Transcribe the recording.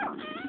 Oh,